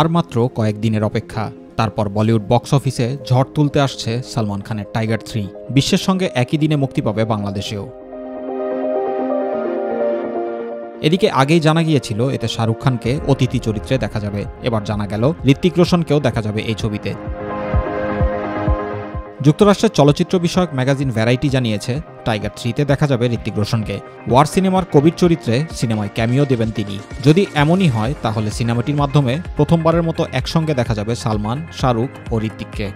আর মাত্র কয়েকদিনের অপেক্ষা। তারপর বলিউড বক্স অফিসে ঝড় তুলতে আসছে সালমান খানের টাইগার থ্রি। বিশ্বের সঙ্গে একই দিনে মুক্তি পাবে বাংলাদেশেও। এদিকে আগেই জানা গিয়েছিল, এতে শাহরুখ খানকে অতিথি চরিত্রে দেখা যাবে। এবার জানা গেল ঋত্বিক রোশনকেও দেখা যাবে এই ছবিতে। যুক্তরাষ্ট্রের চলচ্চিত্র বিষয়ক ম্যাগাজিন ভ্যারাইটি জানিয়েছে টাইগার থ্রিতে দেখা যাবে ঋত্বিক রোশনকে। ওয়ার সিনেমার কবির চরিত্রে সিনেমায় ক্যামিও দেবেন তিনি। যদি এমনই হয়, তাহলে সিনেমাটির মাধ্যমে প্রথমবারের মতো একসঙ্গে দেখা যাবে সালমান, শাহরুখ ও ঋত্বিককে।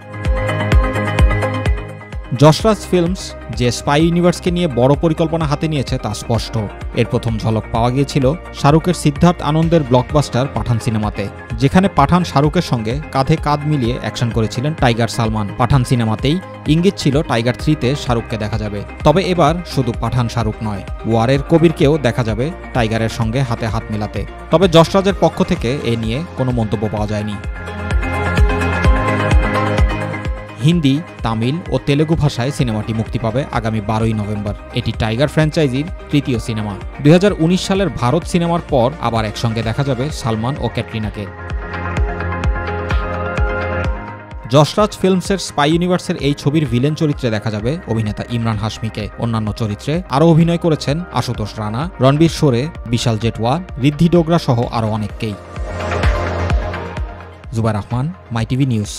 যশরাজ ফিল্মস, যে স্পাই ইউনিভার্সকে নিয়ে বড় পরিকল্পনা হাতে নিয়েছে তা স্পষ্ট। এর প্রথম ঝলক পাওয়া গিয়েছিল শাহরুখের সিদ্ধার্থ আনন্দের ব্লকবাস্টার পাঠান সিনেমাতে, যেখানে পাঠান শাহরুখের সঙ্গে কাঁধে কাঁধ মিলিয়ে অ্যাকশন করেছিলেন টাইগার সালমান। পাঠান সিনেমাতেই ইঙ্গিত ছিল টাইগার থ্রিতে শাহরুখকে দেখা যাবে, তবে এবার শুধু পাঠান শাহরুখ নয়, ওয়ারের কবিরকেও দেখা যাবে টাইগারের সঙ্গে হাতে হাত মেলাতে। তবে যশরাজের পক্ষ থেকে এ নিয়ে কোনো মন্তব্য পাওয়া যায়নি। হিন্দি, তামিল ও তেলেগু ভাষায় সিনেমাটি মুক্তি পাবে আগামী বারোই নভেম্বর। এটি টাইগার ফ্র্যাঞ্চাইজির তৃতীয় সিনেমা। দুই হাজার উনিশ সালের ভারত সিনেমার পর আবার একসঙ্গে দেখা যাবে সালমান ও ক্যাটরিনাকে। যশরাজ ফিল্মসের স্পাই ইউনিভার্সের এই ছবির ভিলেন চরিত্রে দেখা যাবে অভিনেতা ইমরান হাসমিকে অন্যান্য চরিত্রে আরও অভিনয় করেছেন আশুতোষ রানা, রণবীর সোরে, বিশাল জেটওয়া ঋদ্ধি ডোগরা সহ আরও অনেককেই। Zubair Rahman, my TV news.